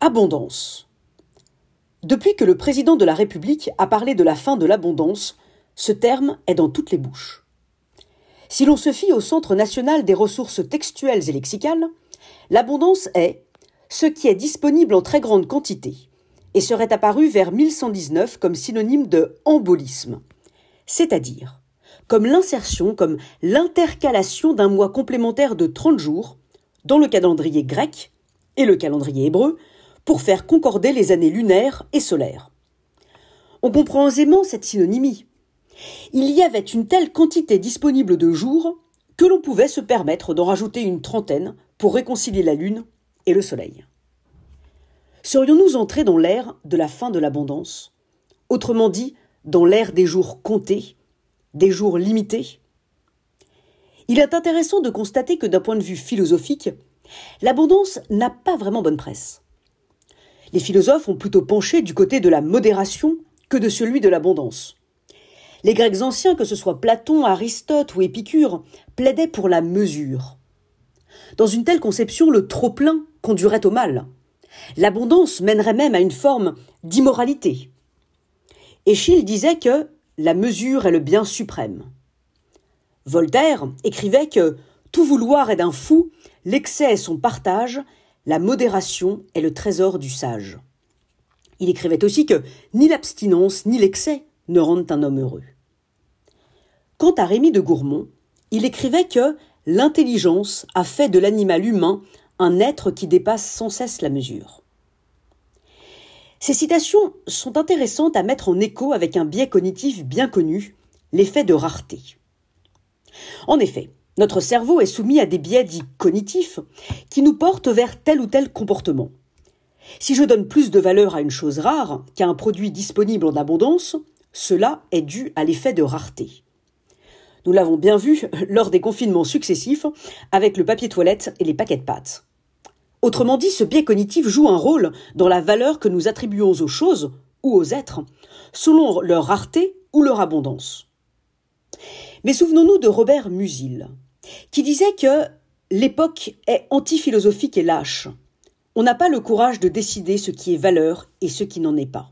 Abondance. Depuis que le président de la République a parlé de la fin de l'abondance, ce terme est dans toutes les bouches. Si l'on se fie au Centre national des ressources textuelles et lexicales, l'abondance est ce qui est disponible en très grande quantité et serait apparu vers 1119 comme synonyme de embolisme, c'est-à-dire comme l'insertion, comme l'intercalation d'un mois complémentaire de 30 jours dans le calendrier grec et le calendrier hébreu pour faire concorder les années lunaires et solaires. On comprend aisément cette synonymie. Il y avait une telle quantité disponible de jours que l'on pouvait se permettre d'en rajouter une trentaine pour réconcilier la Lune et le Soleil. Serions-nous entrés dans l'ère de la fin de l'abondance? Autrement dit, dans l'ère des jours comptés, des jours limités? Il est intéressant de constater que d'un point de vue philosophique, l'abondance n'a pas vraiment bonne presse. Les philosophes ont plutôt penché du côté de la modération que de celui de l'abondance. Les Grecs anciens, que ce soit Platon, Aristote ou Épicure, plaidaient pour la mesure. Dans une telle conception, le trop-plein conduirait au mal. L'abondance mènerait même à une forme d'immoralité. Échille disait que la mesure est le bien suprême. Voltaire écrivait que tout vouloir est d'un fou, l'excès est son partage, la modération est le trésor du sage. Il écrivait aussi que ni l'abstinence ni l'excès ne rendent un homme heureux. Quant à Rémy de Gourmont, il écrivait que l'intelligence a fait de l'animal humain un être qui dépasse sans cesse la mesure. Ces citations sont intéressantes à mettre en écho avec un biais cognitif bien connu, l'effet de rareté. En effet, notre cerveau est soumis à des biais dits cognitifs qui nous portent vers tel ou tel comportement. Si je donne plus de valeur à une chose rare qu'à un produit disponible en abondance, cela est dû à l'effet de rareté. Nous l'avons bien vu lors des confinements successifs avec le papier toilette et les paquets de pâtes. Autrement dit, ce biais cognitif joue un rôle dans la valeur que nous attribuons aux choses ou aux êtres, selon leur rareté ou leur abondance. Mais souvenons-nous de Robert Musil, qui disait que l'époque est antiphilosophique et lâche. On n'a pas le courage de décider ce qui est valeur et ce qui n'en est pas.